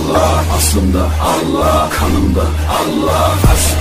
Allah aslımda Allah kanımda Allah aşk